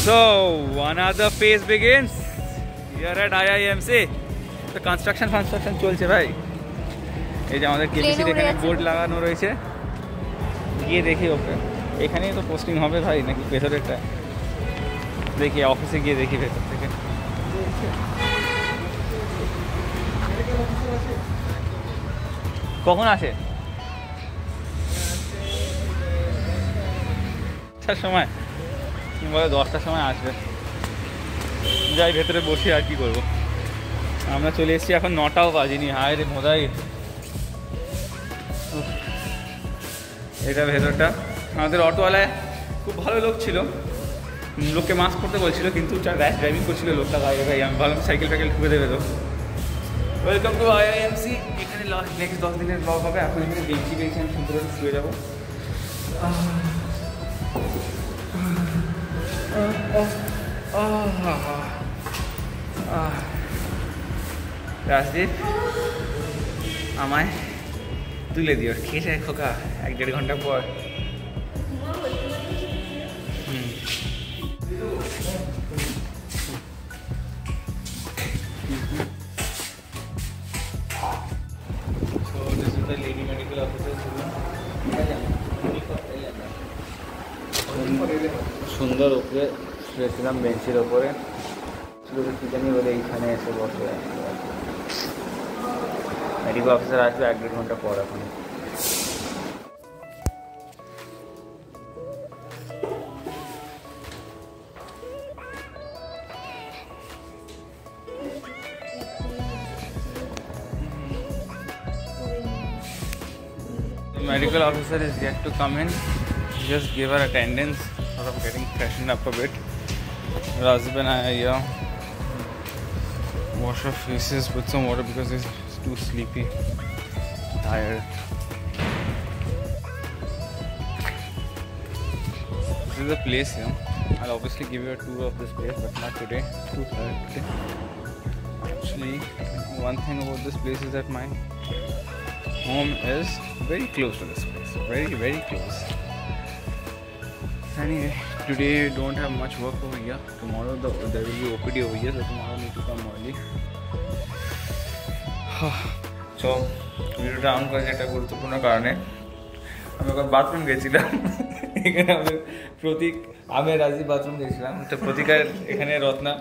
So, another phase begins. Here at IIMC. তো construction construction চলছে ভাই এই যে আমাদের কেবিসির উড়ে এখানে যাচ্ছে। বোর্ড লাগানো রয়েছে গিয়ে দেখি ওকে এখানেই তো পোস্টিং হবে ভাই নাকি ভেতরেরটা দেখি অফিসে গিয়ে দেখি ভেতর থেকে কখন আসে দশটার সময় বলে দশটার সময় আসবে। যাই, ভেতরে বসে আর কি করব। আমরা চলে এসেছি এখন নটাও বাজিনি। হায় রে মোদাই। এটা ভেতরটা। আমাদের অটোওয়ালায় খুব ভালো লোক ছিল। লোককে মাস্ক করতে বলছিল, কিন্তু র্যাশ ড্রাইভিং করছিল লোকটা। গাড়ি ভাই, আমি ভাবলাম সাইকেল ফাইকেল ঢুকে দেবে তো। ওয়েলকাম টু আইআইএমসি এখানে লাস্ট নেক্সট দশ দিনের ব্লগ হবে। এখন এখানে বেঞ্চি বেঞ্চি আমি সুন্দর শুয়ে যাব। রাজদীপ আমায় তুলে দিও খেয়ে যায় খোকা এক দেড় ঘণ্টা পর হুম। Lady medical officer's সুন্দর উপরে শুয়েছিলাম বেঞ্চের ওপরে কি জানি বলে এইখানে এসে বসে মেডিকেল অফিসার আসবে এক দেড় ঘণ্টা পর এখন। medical officer is yet to come in. Just give her attendance, sort of getting freshened up a bit. And I. Wash our faces with some water because he's too sleepy, tired. This is the place here. I'll obviously give you a tour of this place, but not today. Too tired today. Actually, one thing about this place is that my home is very close to this place. Very, very close. Anyway, today don't have much work over here. Tomorrow the, there will be OPD over here, so tomorrow I need to come early. so, ভিডিওটা on করার একটা গুরুত্বপূর্ণ কারণে আমি এখন bathroom গেছিলাম। এখানে আমাদের প্রতীক আমি রাজি বাথরুম গেছিলাম। তো প্রতীকের এখানে রত্না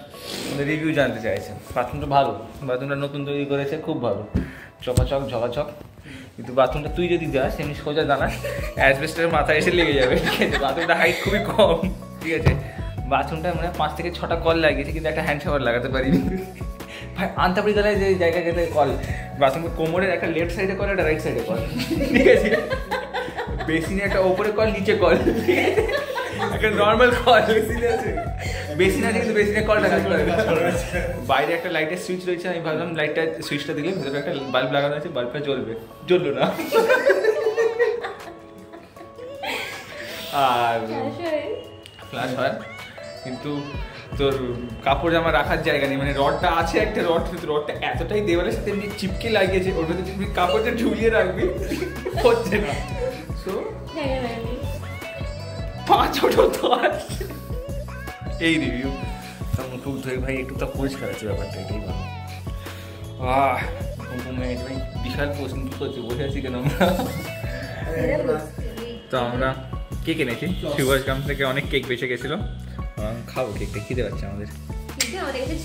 রিভিউ জানতে চাইছে। বাথরুমটা ভালো। বাথরুমটা নতুন তৈরি করেছে খুব ভালো। চকাচক ঝকাচক। কিন্তু বাথরুমটা তুই যদি যাস, এমনি সোজা দাঁড়াস অ্যাসবেস্টের মাথায় এসে লেগে যাবে। ঠিক আছে বাথরুমটা হাইট খুবই কম, ঠিক আছে? বাথরুমটা মানে পাঁচ থেকে ছটা কল লাগিয়েছে, কিন্তু একটা হ্যান্ড শাওয়ার লাগাতে পারিনি। ভাই আন্তাপুরি তলায় যে জায়গা গেলে কল বাথরুমের কোমরের একটা লেফট সাইডে কল একটা রাইট সাইডে কল ঠিক আছে? বেসিনে একটা ওপরে কল নিচে কল একটা নর্মাল কল বেসিনে আছে। বেসিন আছে কিন্তু বেসিনে কলটা কাজ করে বাইরে একটা লাইটের সুইচ রয়েছে আমি ভাবলাম লাইটটা সুইচটা দিলে ভেতরে একটা বাল্ব লাগানো আছে বাল্বটা জ্বলবে। জ্বললো না। আর ফ্ল্যাশ হয়। কিন্তু তোর কাপড় জামা রাখার জায়গা নেই মানে রডটা আছে একটা রড কিন্তু রডটা এতটাই দেওয়ালের সাথে এমনি চিপকে লাগিয়েছে ওর ভেতরে তুমি কাপড়টা ঝুলিয়ে রাখবি হচ্ছে না। সো পাঁচ ওঠো তো আসছে। এই রিভিউ তখন টুক ধরে ভাই একটু তা পরিষ্কার আছে ব্যাপারটা এটাই ভালো। আহ ঘুমে ভাই। বিশাল প্রশ্ন করছি বসে আছি কেন আমরা? তো আমরা কেক এনেছি। সুভাষগ্রাম থেকে অনেক কেক বেঁচে গেছিল। খাব কেকটা খিদে পাচ্ছে আমাদের।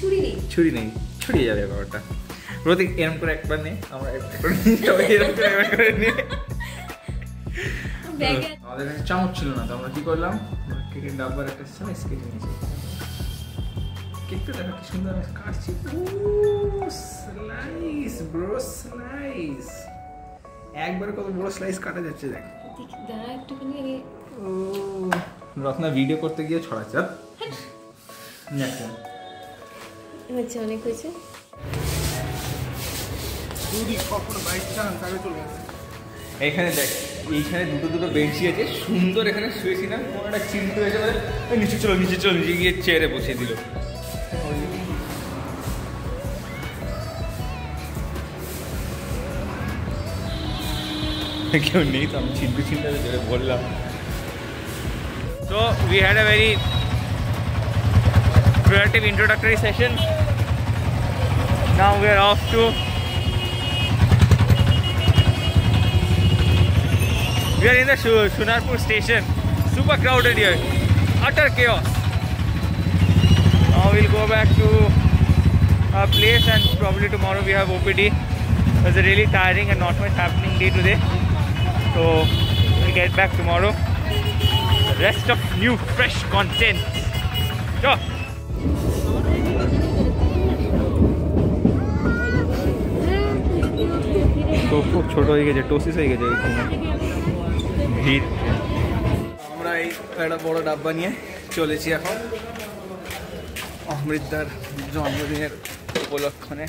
ছুরি নেই। ছুরি নেই ছড়িয়ে যাবে ব্যাপারটা। প্রতীক এরম করে একবার নে আমরা একবার সবাই এরম করে একবার করে নিয়ে আমাদের কাছে চামচ ছিল না তো আমরা কি করলাম? কেকের ডাব্বার একটা স্লাইস কেটে নিয়েছি কেকটা দেখো কি সুন্দর আমি কাটছি স্লাইস ব্রো স্লাইস একবার কত বড় স্লাইস কাটা যাচ্ছে দেখ। দাঁড়া একটুখানি ও রত্না ভিডিও করতে গিয়ে ছড়াচ্ছে? আচ্ছা হয়েছে অনেক হয়েছে। এখানে দেখ, এইখানে দুটো দুটো বেঞ্চি আছে, সুন্দর এখানে শুয়েছিলাম, কোনো একটা চিন্তা হয়েছে বলে নিচে চলো নিচে চলো, নিচে গিয়ে চেয়ারে বসিয়ে দিল কেউ নেই তো, আমি চিন্তা চিন্তা করে বললাম তো we had a very relative introductory session. Now we are off. We are in the Shunarpur station. Super crowded here. Utter chaos. Now we'll go back to our place and probably tomorrow we have OPD. It's a really tiring and not much happening day today. So we'll get back tomorrow. The rest of new fresh content. Sure. तो खूब छोटो हो गए टोसी से ही गए ভিড়। আমরা এই একটা বড় ডাব্বা নিয়ে চলেছি এখন। অমৃতদার জন্মদিনের উপলক্ষণে।